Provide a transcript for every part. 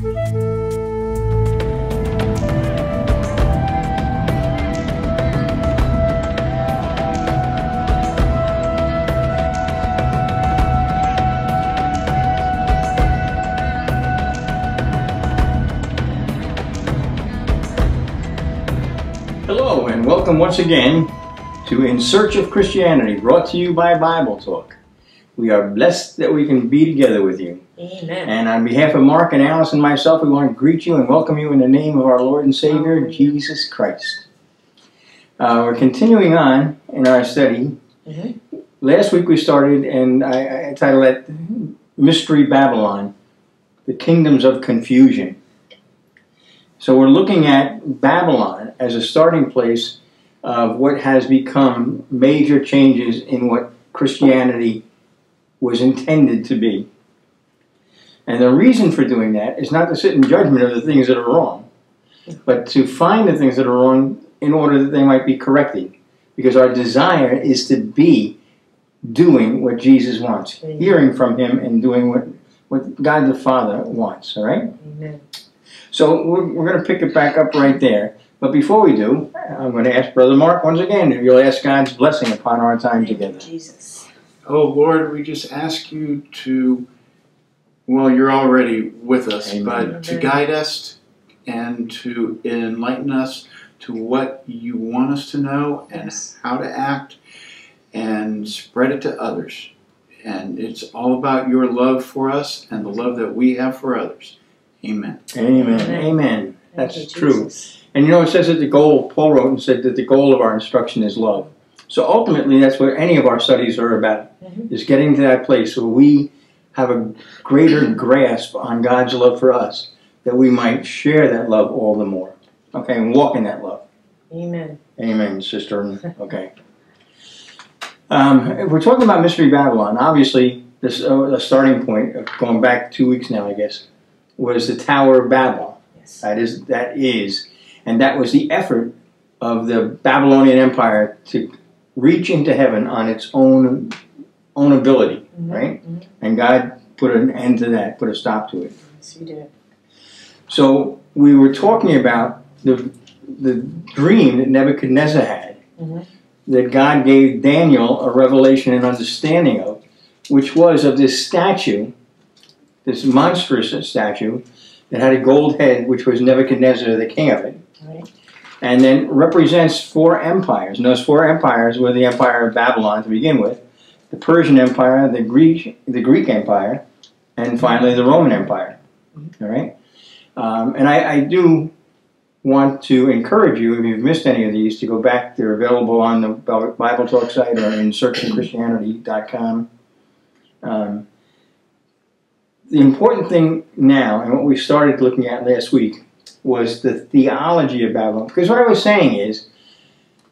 Hello, and welcome once again to In Search of Christianity, brought to you by Bible Talk. We are blessed that we can be together with you. Amen. And on behalf of Mark and Alice and myself, we want to greet you and welcome you in the name of our Lord and Savior, Jesus Christ. Uh, we're continuing on in our study. Mhm. Last week we started, and I, I titled it Mystery Babylon The Kingdoms of Confusion. So we're looking at Babylon as a starting place of what has become major changes in what Christianity was intended to be. And the reason for doing that is not to sit in judgment of the things that are wrong, but to find the things that are wrong in order that they might be corrected. Because our desire is to be doing what Jesus wants, Amen. hearing from Him and doing what, what God the Father wants, all right? Amen. So we're, we're going to pick it back up right there. But before we do, I'm going to ask Brother Mark once again if you'll ask God's blessing upon our time Thank together. Jesus. Oh Lord, we just ask you to, well, you're already with us, Amen. but to guide us and to enlighten us to what you want us to know and Yes. how to act and spread it to others. And it's all about your love for us and the love that we have for others. Amen. Amen. Amen. Amen. That's you, true. Jesus. And you know, it says that the goal, Paul wrote and said that the goal of our instruction is love. So ultimately, that's what any of our studies are about, Mhm. is getting to that place where we have a greater grasp on God's love for us, that we might share that love all the more. Okay, and walk in that love. Amen. Amen, sister. Okay. Um, if we're talking about Mystery Babylon, obviously, this uh, the starting point, going back two weeks now, I guess, was the Tower of Babel. Yes. That is, that is, and that was the effort of the Babylonian Empire to reach into heaven on its own own ability, Mhm. right? Mhm. And God put an end to that, put a stop to it. Yes, you did. So we were talking about the the dream that Nebuchadnezzar had, Mhm. that God gave Daniel a revelation and understanding of, which was of this statue, this monstrous statue that had a gold head, which was Nebuchadnezzar, the king of it, Right. and then represents four empires. And those four empires were the empire of Babylon to begin with, the Persian Empire, the Greek, the Greek Empire, and finally the Roman Empire. All right, um, and I, I do want to encourage you, if you've missed any of these, to go back. They're available on the Bible Talk site or in searchingchristianity.com. Um, the important thing now, and what we started looking at last week, was the theology of Babylon. Because what I was saying is,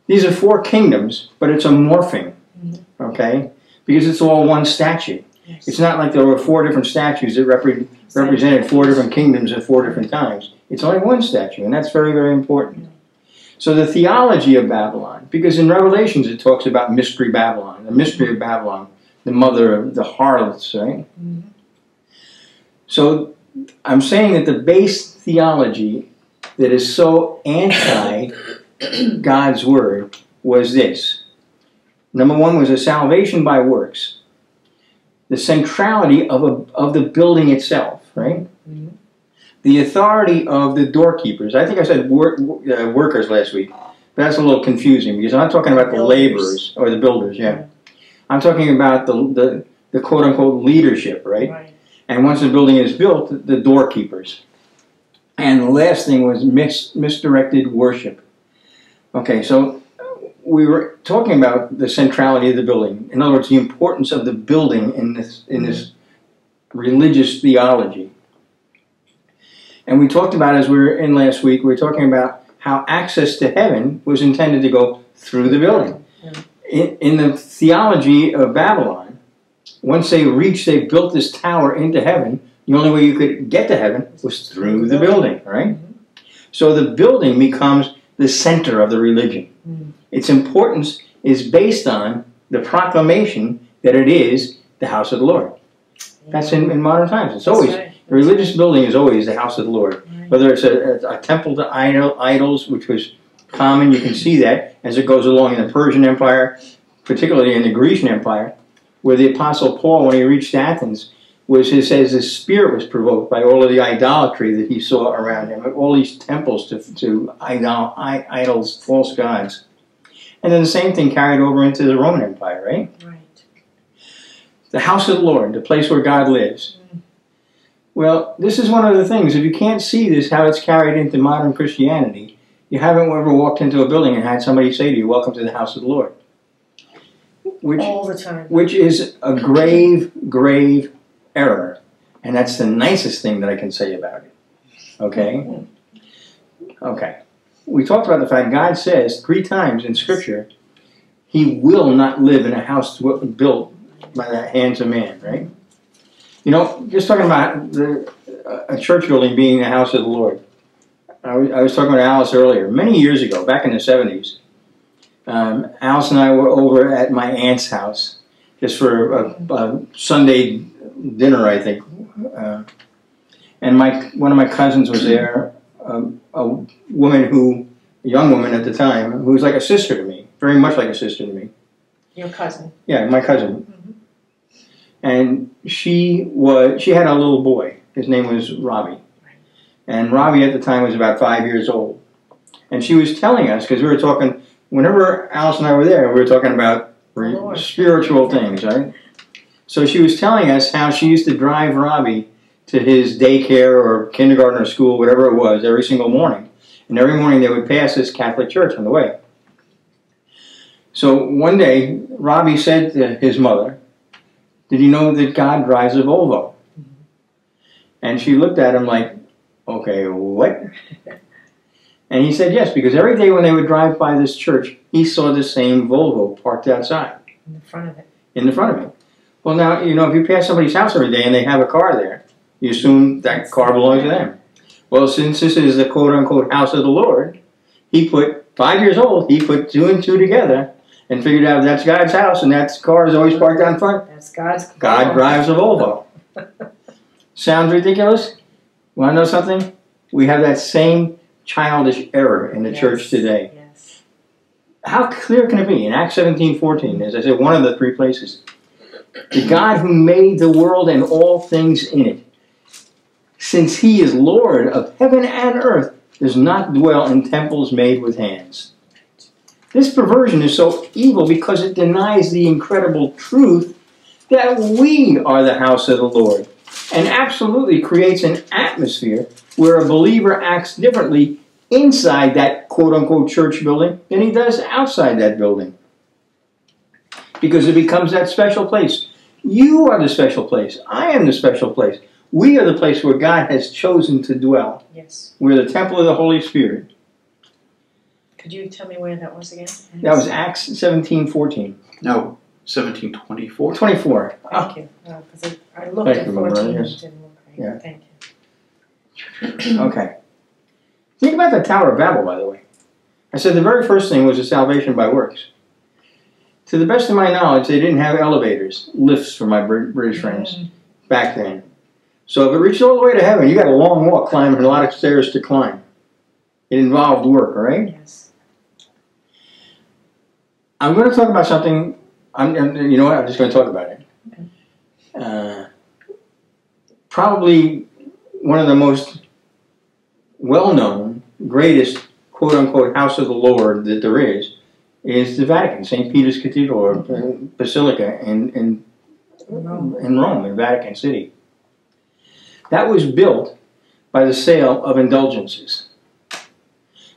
these are four kingdoms, but it's a morphing, Mhm. okay? Because it's all one statue. Yes. It's not like there were four different statues that repre- represented four different kingdoms at four different times. It's only one statue, and that's very, very important. So the theology of Babylon, because in Revelations it talks about mystery Babylon, the mystery of Babylon, the mother of the harlots, right? Mhm. So I'm saying that the base theology that is so anti God's word was this. Number one was a salvation by works. The centrality of, a, of the building itself, right? Mhm. The authority of the doorkeepers. I think I said work, uh, workers last week, but that's a little confusing because I'm not talking about the Builders. laborers or the builders, yeah. I'm talking about the, the, the quote unquote leadership, right? Right. And once the building is built, the doorkeepers. And the last thing was mis- misdirected worship. Okay, so we were talking about the centrality of the building. In other words, the importance of the building in this in this religious theology. And we talked about as we were in last week, we were talking about how access to heaven was intended to go through the building. Yeah. In, in the theology of Babylon, once they reached, they built this tower into heaven. The only way you could get to heaven was through the building, right? Mhm. So the building becomes the center of the religion. Mm. Its importance is based on the proclamation that it is the house of the Lord. That's in, in modern times. It's That's always right. A religious building is always the house of the Lord. Right. Whether it's a, a, a temple to idol, idols, which was common, you can see that as it goes along in the Persian Empire, particularly in the Grecian Empire, where the Apostle Paul, when he reached Athens, was he says his spirit was provoked by all of the idolatry that he saw around him, all these temples to, to idol, i- idols, false gods. And then the same thing carried over into the Roman Empire, right? Right. the house of the Lord, the place where God lives. Well, this is one of the things. If you can't see this, how it's carried into modern Christianity, you haven't ever walked into a building and had somebody say to you, "Welcome to the house of the Lord," which All the time. which is a grave, grave error, and that's the nicest thing that I can say about it. Okay. Mm-hmm. Okay. We talked about the fact God says three times in Scripture, He will not live in a house built by the hands of man, right? You know, just talking about the, a church building being the house of the Lord. I was, talking with Alice earlier. Many years ago, back in the 70s, um, Alice and I were over at my aunt's house just for a, a Sunday dinner, I think. Uh, and my one of my cousins was there, um, a woman who, a young woman at the time, who was like a sister to me, very much like a sister to me. Your cousin. Yeah, my cousin. And she was she had a little boy. His name was Robbie. And Robbie at the time was about five years old. And she was telling us, because we were talking, whenever Alice and I were there, we were talking about Lord. spiritual things, right? So she was telling us how she used to drive Robbie to his daycare or kindergarten or school, whatever it was, every single morning. And every morning they would pass this Catholic church on the way. So one day, Robbie said to his mother, Did you know that God drives a Volvo? And she looked at him like, Okay, what? And he said yes, because every day when they would drive by this church, he saw the same Volvo parked outside In the front of it. in the front of him. Well, now, you know, if you pass somebody's house every day and they have a car there, you assume that car belongs to them. Well, since this is the quote unquote house of the Lord, he put, five years old, he put two and two together and figured out that's God's house and that car is always parked down front. That's God's. car. God drives a Volvo. Sounds ridiculous? Want to know something? We have that same childish error in the Yes. church today. Yes. How clear can it be? In Acts 17 14, as I said, one of the three places. The God who made the world and all things in it, since he is Lord of heaven and earth, does not dwell in temples made with hands. This perversion is so evil because it denies the incredible truth that we are the house of the Lord and absolutely creates an atmosphere where a believer acts differently inside that quote unquote church building than he does outside that building. Because it becomes that special place. You are the special place. I am the special place. We are the place where God has chosen to dwell. Yes. We're the temple of the Holy Spirit. Could you tell me where that was again? That was Acts 17 14. No, 1724. 24. Ah, Thank you. Because I, I looked Thank at you, my brother, 14 and yes. didn't look right. Yeah. Thank you. Okay. Think about the Tower of Babel, by the way. I said the very first thing was a salvation by works. To the best of my knowledge, they didn't have elevators, lifts for my British friends Mm, back then. So if it reached all the way to heaven, you got a long walk climbing and a lot of stairs to climb. It involved work, right? Yes. I'm going to talk about something. I'm, I'm- you know what? I'm just going to talk about it. Uh, probably one of the most well-known, greatest "quote unquote" house of the Lord that there is is the Vatican, St. Peter's Cathedral or uh, Basilica in in in Rome, in Vatican City. That was built by the sale of indulgences.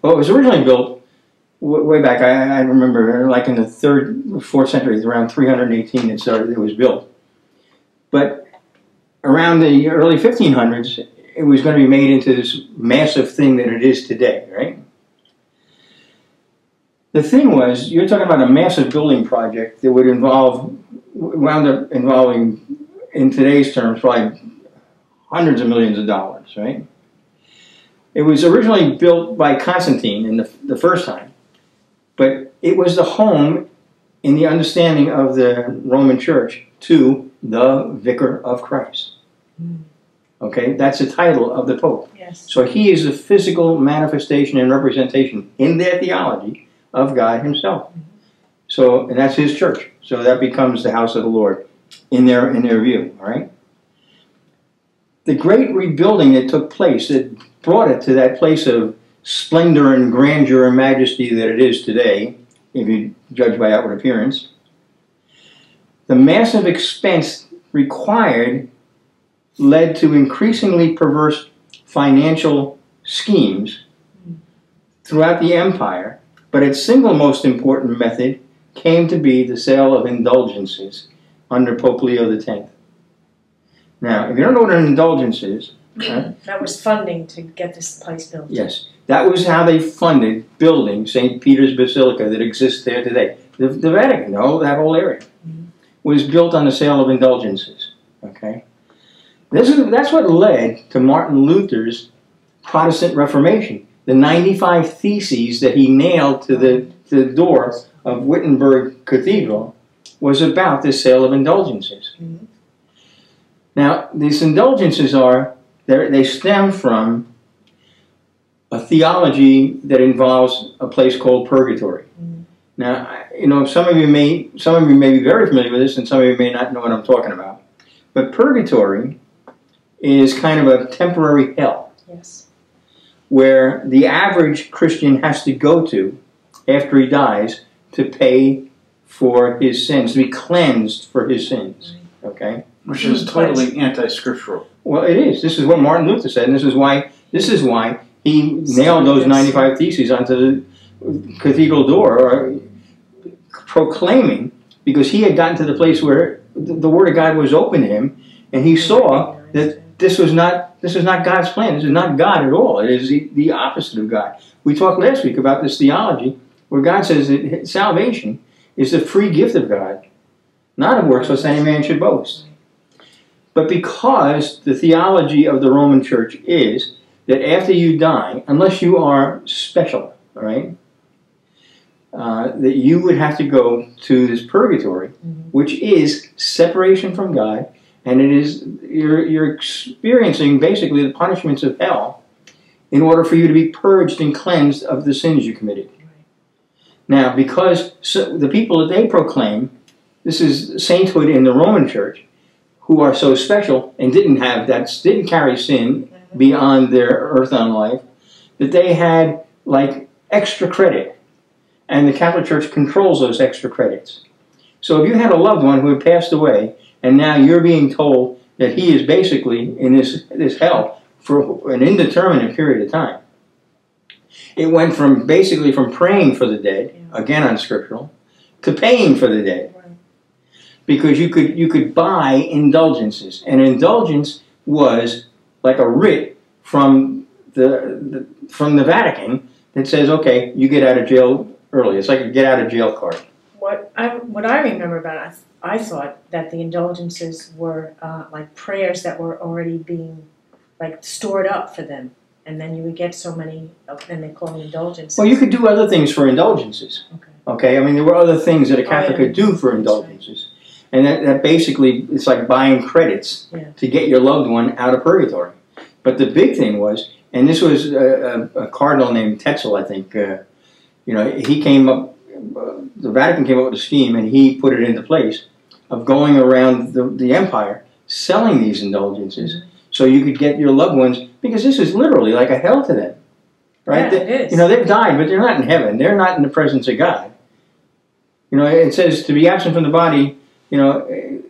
Well, it was originally built way back. I, I remember, like in the third, fourth century, around 318, it started. It was built, but around the early 1500s, it was going to be made into this massive thing that it is today, right? The thing was, you're talking about a massive building project that would involve, wound up involving, in today's terms, probably hundreds of millions of dollars, right? It was originally built by Constantine in the, the first time, but it was the home, in the understanding of the Roman Church, to the Vicar of Christ. Mm. Okay, that's the title of the Pope. Yes. So he is the physical manifestation and representation in their theology of God Himself. So, and that's His church. So that becomes the house of the Lord in their in their view. All right. The great rebuilding that took place that brought it to that place of splendor and grandeur and majesty that it is today, if you judge by outward appearance. The massive expense required led to increasingly perverse financial schemes throughout the empire, but its single most important method came to be the sale of indulgences under Pope Leo X. Now, if you don't know what an indulgence is, That was funding to get this place built. yes, that was how they funded building St. Peter's Basilica that exists there today. The, the Vatican, no, that whole area, was built on the sale of indulgences. Okay, this is that's what led to Martin Luther's Protestant Reformation. The 95 theses that he nailed to the, to the door of Wittenberg Cathedral was about the sale of indulgences. Mhm. Now, these indulgences are they're- stem from a theology that involves a place called purgatory. Mhm. Now, you know, some of you may some of you may be very familiar with this, and some of you may not know what I'm talking about. But purgatory is kind of a temporary hell Yes. where the average Christian has to go to after he dies to pay for his sins, to be cleansed for his sins. Okay. Which is mm, totally anti-scriptural. Well, it is. This is what Martin Luther said, and this is why this is why he nailed those 95 theses onto the cathedral door, or proclaiming, because he had gotten to the place where the the Word of God was open to him, and he saw that this was not this is not God's plan. This is not God at all. It is the, the opposite of God. We talked last week about this theology where God says that salvation is the free gift of God, not of works, lest any man should boast. But because the theology of the Roman Church is that after you die, unless you are special, all right, uh, that you would have to go to this purgatory, Mhm. which is separation from God, and it is you're you're experiencing basically the punishments of hell in order for you to be purged and cleansed of the sins you committed. Now, because so, the people that they proclaim, this is sainthood in the Roman Church, who are so special and didn't have that, didn't carry sin beyond their earth on life, that they had like extra credit. And the Catholic Church controls those extra credits. So if you had a loved one who had passed away, and now you're being told that he is basically in this, this hell for an indeterminate period of time, it went from basically from praying for the dead, again unscriptural, to paying for the dead. Because you could you could buy indulgences. An indulgence was like a writ from the, the from the Vatican that says, okay, you get out of jail early. It's like a get out of jail card. What I what I remember about it, I, I thought that the indulgences were uh, like prayers that were already being like stored up for them, and then you would get so many, of- and they call them indulgences. Well, you could do other things for indulgences. Okay. Okay, I mean there were other things that a Oh, Catholic yeah. could do for indulgences, and that, that basically it's like buying credits Yeah. to get your loved one out of purgatory. But the big thing was, and this was a, a, a cardinal named Tetzel, I think. Uh, you know, he came up. Uh, the Vatican came up with a scheme, and he put it into place of going around the, the empire selling these indulgences, so you could get your loved ones because this is literally like a hell to them, right? Yeah, They- it is. You know, they've died, but they're not in heaven. They're not in the presence of God. You know, it says to be absent from the body. You know,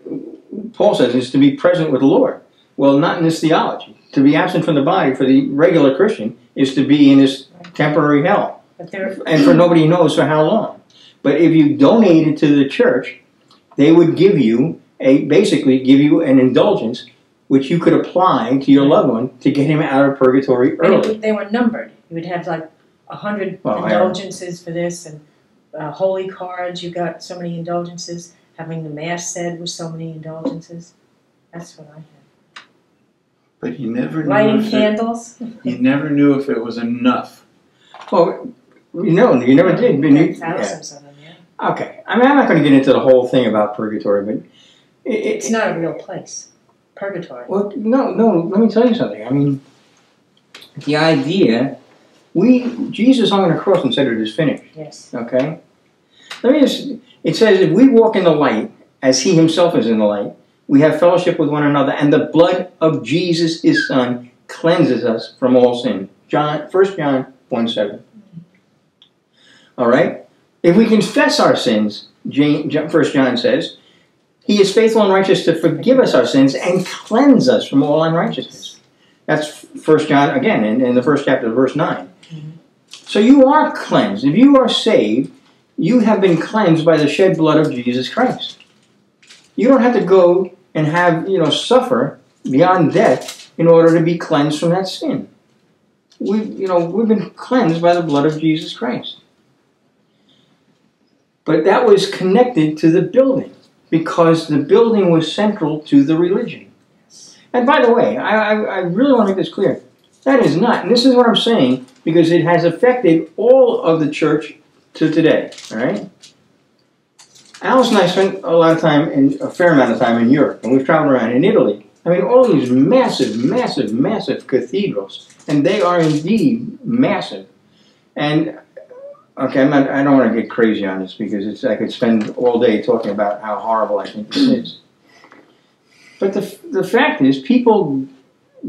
Paul says is to be present with the Lord. Well, not in this theology. To be absent from the body for the regular Christian is to be in this temporary hell, and for nobody knows for how long. But if you donated to the church, they would give you a basically give you an indulgence which you could apply to your loved one to get him out of purgatory early. they were numbered. You would have like a hundred Well, indulgences for this, and uh, holy cards. You got so many indulgences. Having the mass said with so many indulgences. That's what I had. But you never knew Lighting if it, candles. you never knew if it was enough. Well, you know, you never did. but you- Get yeah. of them. Yeah. Okay. I mean, I'm not going to get into the whole thing about purgatory, but it, It's it, not a real place. purgatory. Well, no, no. Let me tell you something. I mean, the idea, we Jesus hung on a cross and said it is finished. Yes. Okay. Let me just. It says if we walk in the light, as He Himself is in the light, we have fellowship with one another, and the blood of Jesus, His Son, cleanses us from all sin. John, First John one seven. All right. If we confess our sins, First John says, He is faithful and righteous to forgive us our sins and cleanse us from all unrighteousness. That's First John again in, in the first chapter, verse 9 Mm-hmm. So you are cleansed. If you are saved, you have been cleansed by the shed blood of Jesus Christ. You don't have to go and have, you know, suffer beyond death in order to be cleansed from that sin. We, you know, we've been cleansed by the blood of Jesus Christ. But that was connected to the building because the building was central to the religion. And by the way, I, I, I really want to make this clear. That is not, and this is what I'm saying because it has affected all of the church to today. All right. Alice and I spent a lot of time, in, a fair amount of time in Europe, and we've traveled around in Italy. I mean, all these massive, massive, massive cathedrals, and they are indeed massive. And okay, not, I don't want to get crazy on this because it's, I could spend all day talking about how horrible I think this is. But the, the fact is, people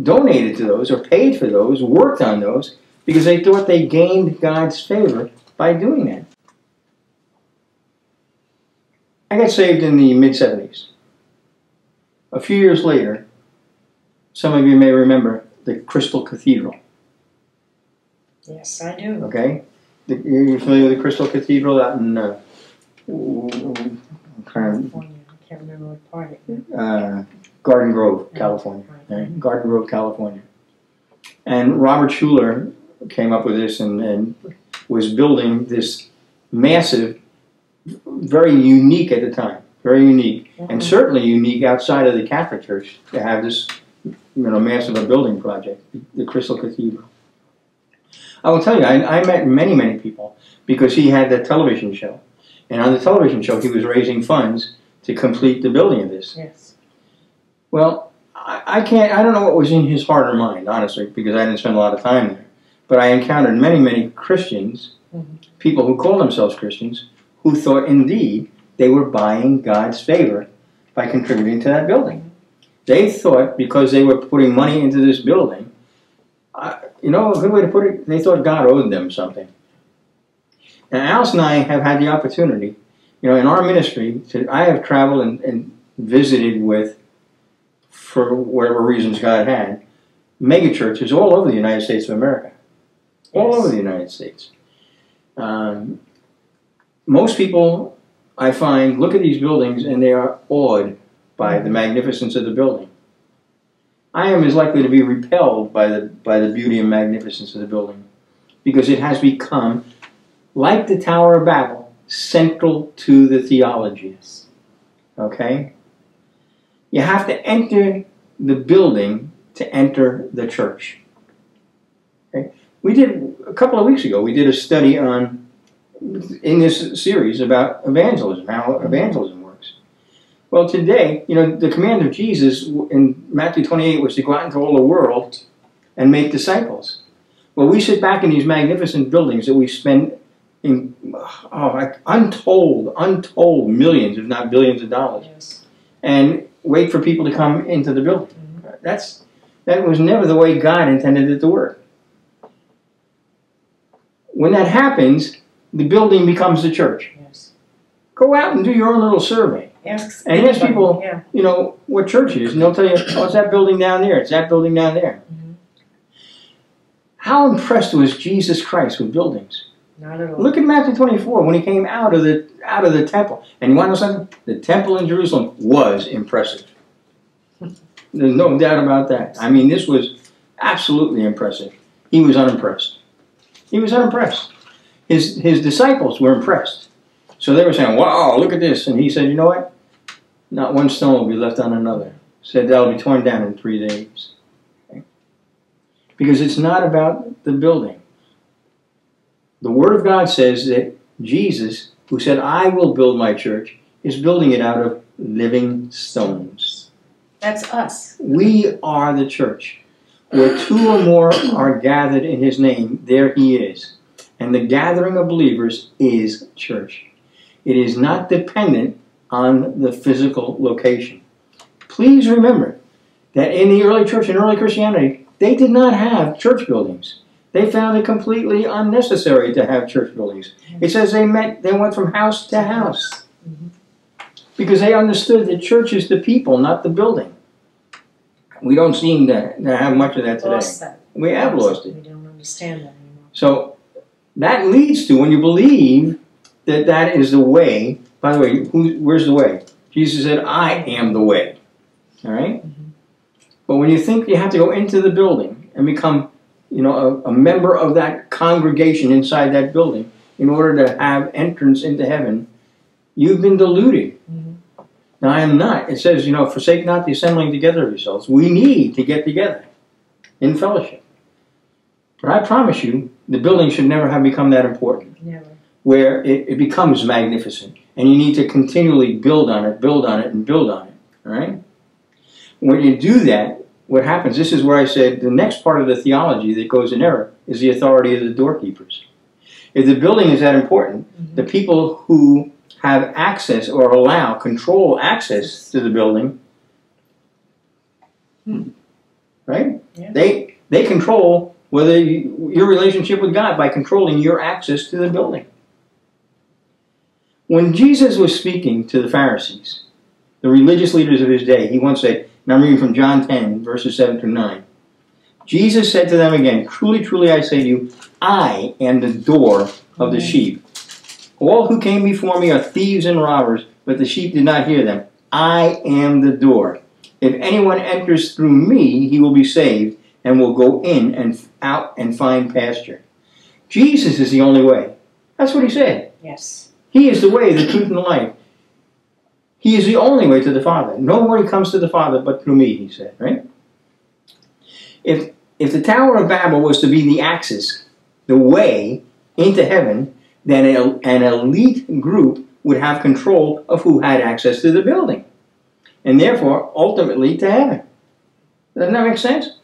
donated to those or paid for those, worked on those, because they thought they gained God's favor by doing that. I got saved in the mid 70s. A few years later, some of you may remember the Crystal Cathedral. Yes, I do. Okay? The, you're familiar with the Crystal Cathedral out in uh, California. I can't remember what part it uh, Garden Grove, California. Right. right? Garden Grove, California. And Robert Schuller came up with this and, and was building this massive, very unique at the time, very unique, and Mhm. certainly unique outside of the Catholic Church to have this, you know, massive a building project, the Crystal Cathedral. I will tell you, I, I met many, many people because he had that television show, and on the television show he was raising funds to complete the building of this. Yes. Well, I, I can't. I don't know what was in his heart or mind, honestly, because I didn't spend a lot of time there. But I encountered many, many Christians, Mhm. people who call themselves Christians, who thought indeed they were buying God's favor by contributing to that building. They thought because they were putting money into this building, uh, you know, a good way to put it, they thought God owed them something. Now, Alice and I have had the opportunity, you know, in our ministry, to, I have traveled and, and visited with for whatever reasons God had, mega churches all over the United States of America. All over the United States. Um, most people, I find, look at these buildings and they are awed by the magnificence of the building. I am as likely to be repelled by the, by the beauty and magnificence of the building because it has become, like the Tower of Babel, central to the theology. Okay? You have to enter the building to enter the church. We did a couple of weeks ago. We did a study on in this series about evangelism, how evangelism works. Well, today, you know, the command of Jesus in Matthew 28 was to go out into all the world and make disciples. Well, we sit back in these magnificent buildings that we spend in oh, untold, untold millions, if not billions of dollars Yes. and wait for people to come into the building. Mm-hmm. That's that was never the way God intended it to work. When that happens, the building becomes the church. Yes. Go out and do your own little survey. Ask And ask people- Yeah. You know what church it is, and they'll tell you, "Oh, it's that building down there. It's that building down there." Mhm. How impressed was Jesus Christ with buildings? Not at all. Look at Matthew 24 when he came out of the out of the temple. And you want to know something? The temple in Jerusalem was impressive. There's no doubt about that. I mean, this was absolutely impressive. He was unimpressed. He was unimpressed. His his disciples were impressed. So they were saying, "Wow, look at this!" And he said, "You know what? Not one stone will be left on another." Said that'll be torn down in three days. Okay? Because it's not about the building. The Word of God says that Jesus, who said, I will build my church, is building it out of living stones. That's us. We are the church. Where two or more are gathered in his name, there he is. And the gathering of believers is church. It is not dependent on the physical location. Please remember that in the early church and early Christianity, they did not have church buildings. They found it completely unnecessary to have church buildings. It says they met they went from house to house. Mm-hmm. Because they understood that church is the people, not the building. We don't seem to, to have much of that today. Lost that. We have lost it. We don't understand that anymore. So that leads to when you believe that that is the way. By the way, who, where's the way? Jesus said, "I am the way." All right? But when you think you have to go into the building and become, you know, a, a member of that congregation inside that building in order to have entrance into heaven, you've been deluded. Mhm. Now I am not. It says, you know, forsake not the assembling together of yourselves. We need to get together in fellowship. But I promise you, the building should never have become that important, Never. where it, it becomes magnificent. And you need to continually build on it, build on it, and build on it. All right? When you do that, what happens, this is where I said the next part of the theology that goes in error is the authority of the doorkeepers. If the building is that important, Mhm. the people who have access or allow, control access to the building, Hmm. right? Yeah. They they control whether you, your relationship with God by controlling your access to the building. When Jesus was speaking to the Pharisees, the religious leaders of his day, he once said, and I'm reading from John 10, verses 7 through 9. Jesus said to them again, Truly, truly, I say to you, I am the door of the sheep. All who came before me are thieves and robbers, but the sheep did not hear them. I am the door. If anyone enters through me, he will be saved and will go in and out and find pasture. Jesus is the only way. That's what he said. Yes. He is the way, the truth, and the life. He is the only way to the Father. No Nobody comes to the Father but through me, he said, right? If if the Tower of Babel was to be the axis, the way into heaven, then an elite group would have control of who had access to the building. And therefore, ultimately, to heaven. Doesn't that make sense?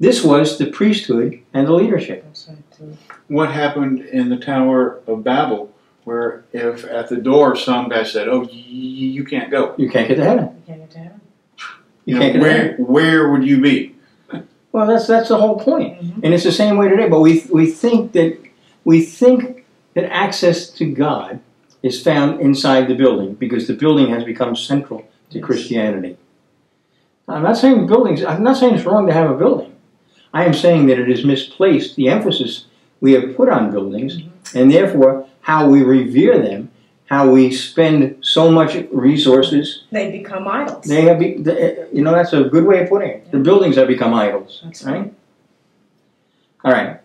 This was the priesthood and the leadership. That's right. too. What happened in the Tower of Babel, where if at the door some guy said, "Oh, y- y- you can't go," You can't get to heaven. We can't get to heaven. You you can't know, get to heaven. where where would you be? Well, that's that's the whole point. Mhm. And it's the same way today. But we we think that we think that access to God is found inside the building because the building has become central to Yes. Christianity. I'm not saying buildings. I'm not saying it's wrong to have a building. I am saying that it is misplaced. The emphasis we have put on buildings, mm-hmm. and therefore how we revere them, how we spend so much resources. They become idols. They have, be, the, you know, that's a good way of putting it. The buildings have become idols. That's right? All right.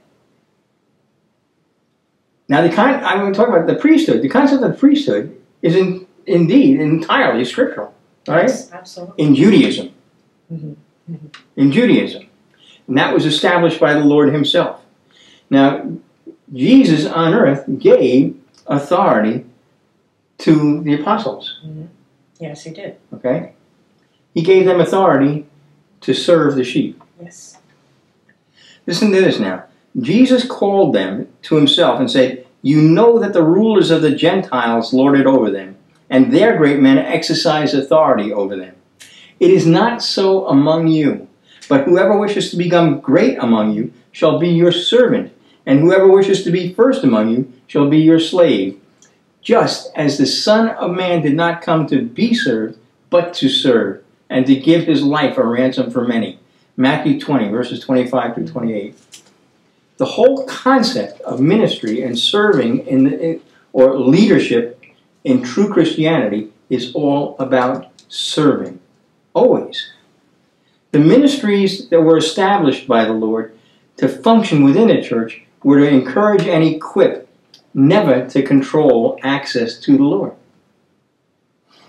Now, the kind I'm going to talk about the priesthood. The concept of priesthood is in, indeed entirely scriptural, right? Yes, absolutely. In Judaism. Mhm. In Judaism. And that was established by the Lord Himself. Now, Jesus on earth gave authority to the apostles, Yes, he did. okay? He gave them authority to serve the sheep. Yes. Listen to this now. Jesus called them to himself and said, You know that the rulers of the Gentiles lord it over them, and their great men exercise authority over them. It is not so among you, but whoever wishes to become great among you shall be your servant, and whoever wishes to be first among you shall be your slave. Just as the Son of Man did not come to be served, but to serve, and to give his life a ransom for many. Matthew 20, verses 25 to 28. The whole concept of ministry and serving in, in or leadership in true Christianity is all about serving. Always. The ministries that were established by the Lord to function within a church were to encourage and equip, never to control access to the Lord.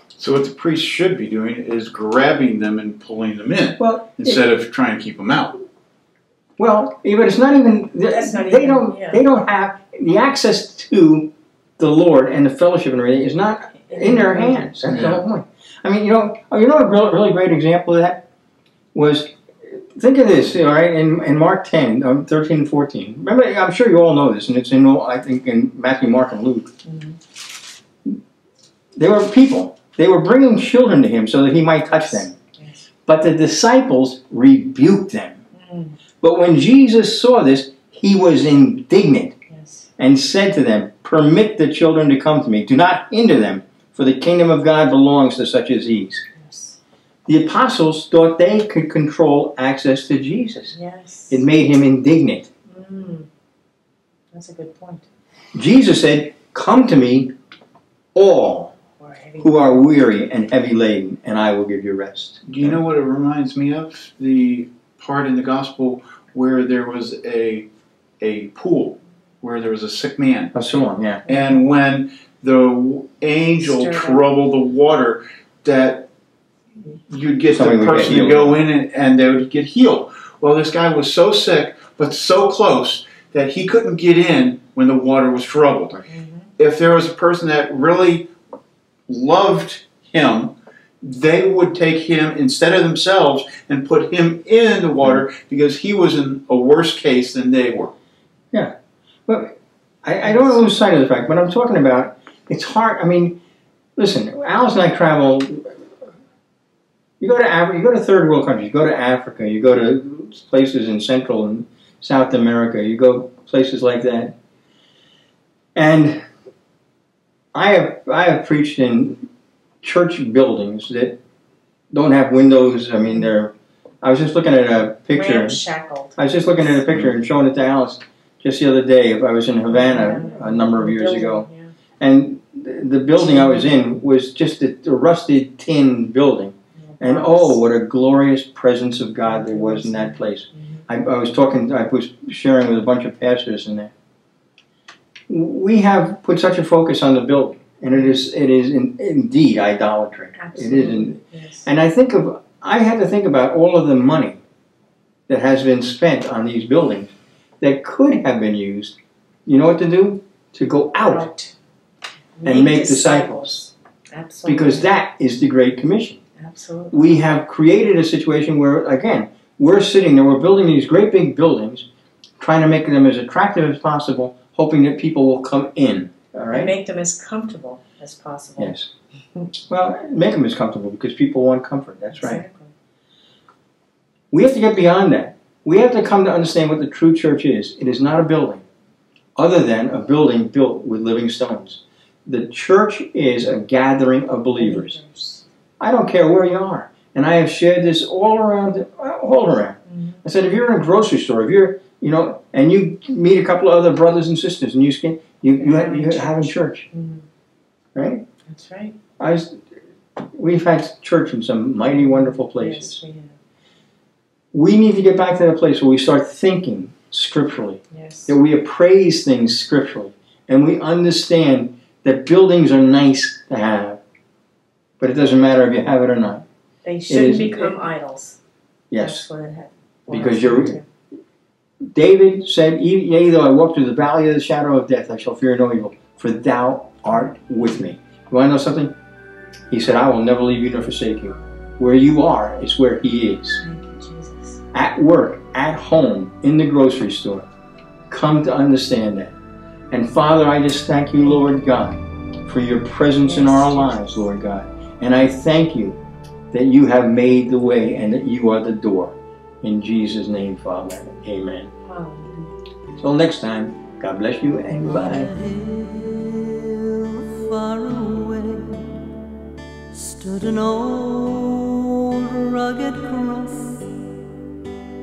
So what the priest should be doing is grabbing them and pulling them in Well, instead of trying to keep them out. Well, but it's not even. That's not they even- don't. yeah. They don't have the access to the Lord and the fellowship and everything is not in their hands. That's the whole point. I mean, you know, you know, a real, really great example of that was. Think of this, all right, in, in Mark 10, um, 13 and 14. Remember, I'm sure you all know this, and it's in, all- I think, in Matthew, Mark, and Luke. They were people. They were bringing children to him so that he might touch them. Yes. But the disciples rebuked them. Mm. But when Jesus saw this, he was indignant Yes. and said to them, Permit the children to come to me. Do not hinder them, for the kingdom of God belongs to such as these. Yes. The apostles thought they could control access to Jesus. Yes. It made him indignant. Mm. That's a good point. Jesus said, Come to me, all who are weary and heavy laden, and I will give you rest. Do you know what it reminds me of? The part in the gospel where there was a a pool where there was a sick man, A song, yeah. and when the angel Stirred up. troubled the water, that you'd get Somebody the person to go in and, and they would get healed. Well, this guy was so sick, but so close that he couldn't get in when the water was troubled. Mhm. If there was a person that really loved him, they would take him instead of themselves and put him in the water because he was in a worse case than they were. Yeah. But I, I don't lose sight of the fact, what I'm talking about it's hard. I mean, listen, Alice and I travel. You go to Africa, you go to third world countries, you go to Africa, you go to places in Central and South America, you go places like that. And I have I have preached in church buildings that don't have windows. I mean, they're. I was just looking at a picture. Ramshackled. I was just looking at a picture and showing it to Alice just the other day. If I was in Havana a number of years ago, and the the building I was in was just a, a rusted tin building. And oh, what a glorious presence of God there was in that place. Mm-hmm. I, I was talking, I was sharing with a bunch of pastors in there. We have put such a focus on the building, and it is it is in, indeed idolatry. It is, Absolutely. in, Yes. and I think of I had to think about all of the money that has been spent on these buildings that could have been used. You know what to do? To go out and make disciples. Absolutely. because that is the Great Commission. Absolutely. We have created a situation where, again, we're sitting there, we're building these great big buildings, trying to make them as attractive as possible, hoping that people will come in. All And make them as comfortable as possible. Yes. Well, make them as comfortable because people want comfort. That's right. Exactly. We have to get beyond that. We have to come to understand what the true church is. It is not a building, other than a building built with living stones. The church is a gathering of believers. I don't care where you are. And I have shared this all around, all around. Mhm. I said, if you're in a grocery store, if you're, you know, and you meet a couple of other brothers and sisters, and you skin, you you, have, you have in church, Mhm. right? That's right. I was, we've had church in some mighty wonderful places. Yes, we have. We need to get back to that place where we start thinking scripturally, Yes. that we appraise things scripturally, and we understand that buildings are nice to have, but it doesn't matter if you have it or not. They shouldn't is- become idols. Yes. That's what it. Because you're- David said, "E- Yea, though I walk through the valley of the shadow of death, I shall fear no evil, for thou art with me. You want to know something? He said, I will never leave you nor forsake you. Where you are is where He is. Thank you, Jesus. At work, at home, in the grocery store. Come to understand that. And Father, I just thank you, Lord God, for your presence in our lives, Lord God. And I thank you that you have made the way and that you are the door. In Jesus' name, Father. Amen. Hallelujah. Till next time, God bless you and hill far away stood an old rugged cross,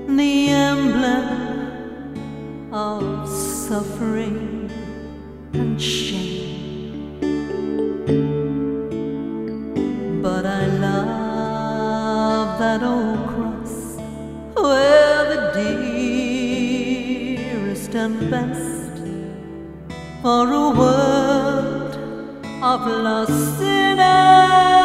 the emblem of suffering and shame. But I love that old and best for a world of lost sinners